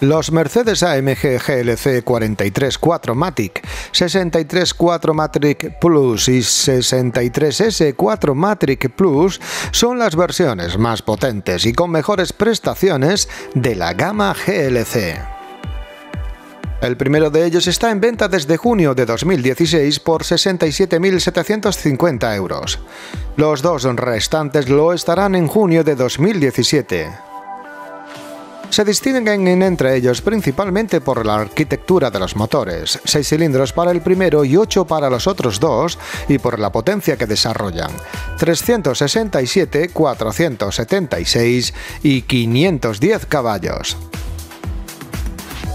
Los Mercedes AMG GLC 43 4MATIC, 63 4MATIC Plus y 63S 4MATIC Plus son las versiones más potentes y con mejores prestaciones de la gama GLC. El primero de ellos está en venta desde junio de 2016 por 67.750 euros. Los dos restantes lo estarán en junio de 2017 se distinguen entre ellos principalmente por la arquitectura de los motores, 6 cilindros para el primero y 8 para los otros dos, y por la potencia que desarrollan, 367, 476 y 510 caballos.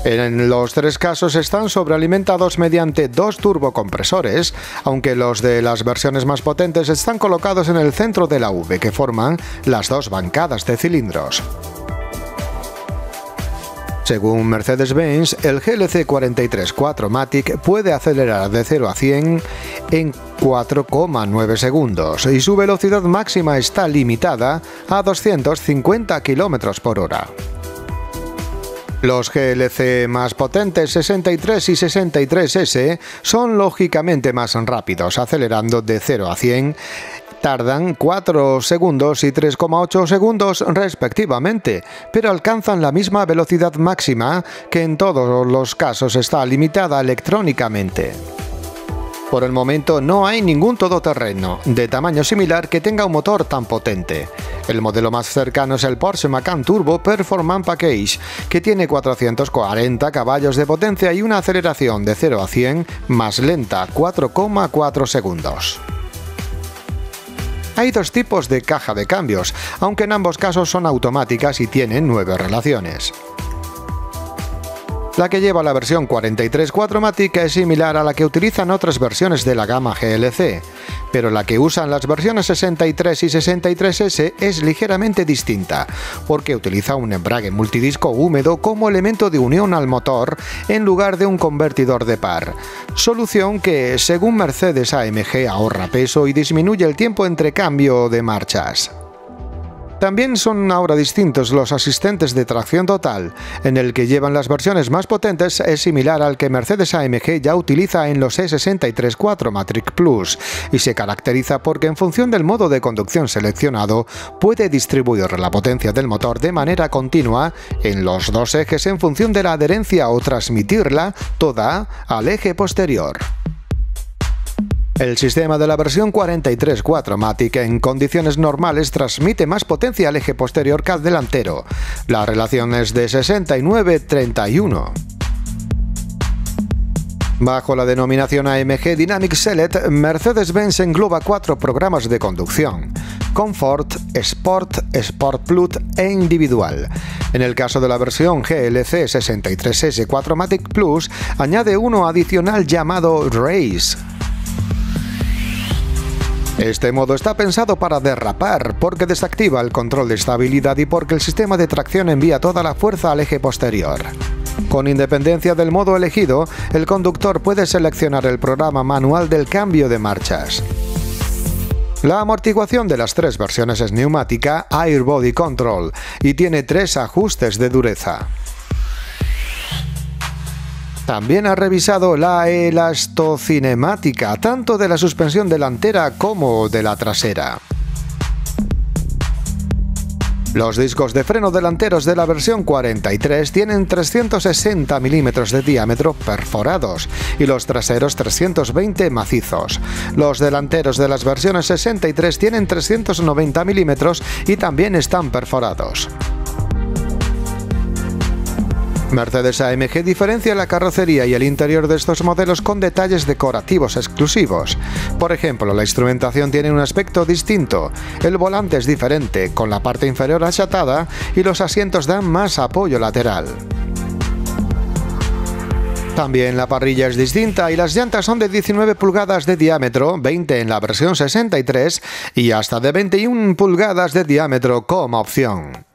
En los tres casos están sobrealimentados mediante dos turbocompresores, aunque los de las versiones más potentes están colocados en el centro de la V que forman las dos bancadas de cilindros. Según Mercedes-Benz, el GLC 43 4MATIC puede acelerar de 0 a 100 en 4,9 segundos y su velocidad máxima está limitada a 250 km por hora. Los GLC más potentes 63 y 63S son lógicamente más rápidos, acelerando de 0 a 100 tardan 4 segundos y 3,8 segundos respectivamente, pero alcanzan la misma velocidad máxima que en todos los casos está limitada electrónicamente. Por el momento no hay ningún todoterreno de tamaño similar que tenga un motor tan potente. El modelo más cercano es el Porsche Macan Turbo Performance Package, que tiene 440 caballos de potencia y una aceleración de 0 a 100 más lenta, 4,4 segundos. Hay dos tipos de caja de cambios, aunque en ambos casos son automáticas y tienen nueve relaciones. La que lleva la versión 43 4MATIC es similar a la que utilizan otras versiones de la gama GLC, pero la que usan las versiones 63 y 63S es ligeramente distinta, porque utiliza un embrague multidisco húmedo como elemento de unión al motor en lugar de un convertidor de par, solución que, según Mercedes AMG, ahorra peso y disminuye el tiempo entre cambio de marchas. También son ahora distintos los asistentes de tracción total, en el que llevan las versiones más potentes es similar al que Mercedes AMG ya utiliza en los E63 4 Matrix Plus y se caracteriza porque en función del modo de conducción seleccionado puede distribuir la potencia del motor de manera continua en los dos ejes en función de la adherencia o transmitirla toda al eje posterior. El sistema de la versión 43 4MATIC en condiciones normales transmite más potencia al eje posterior que al delantero. La relación es de 69-31. Bajo la denominación AMG Dynamic Select, Mercedes-Benz engloba cuatro programas de conducción. Comfort, Sport, Sport Plus e Individual. En el caso de la versión GLC 63S 4MATIC Plus, añade uno adicional llamado Race. Este modo está pensado para derrapar porque desactiva el control de estabilidad y porque el sistema de tracción envía toda la fuerza al eje posterior. Con independencia del modo elegido, el conductor puede seleccionar el programa manual del cambio de marchas. La amortiguación de las tres versiones es neumática Air Body Control y tiene tres ajustes de dureza. También ha revisado la elastocinemática, tanto de la suspensión delantera como de la trasera. Los discos de freno delanteros de la versión 43 tienen 360 milímetros de diámetro perforados y los traseros 320 macizos. Los delanteros de las versiones 63 tienen 390 milímetros y también están perforados. Mercedes AMG diferencia la carrocería y el interior de estos modelos con detalles decorativos exclusivos. Por ejemplo, la instrumentación tiene un aspecto distinto, el volante es diferente, con la parte inferior achatada y los asientos dan más apoyo lateral. También la parrilla es distinta y las llantas son de 19 pulgadas de diámetro, 20 en la versión 63 y hasta de 21 pulgadas de diámetro como opción.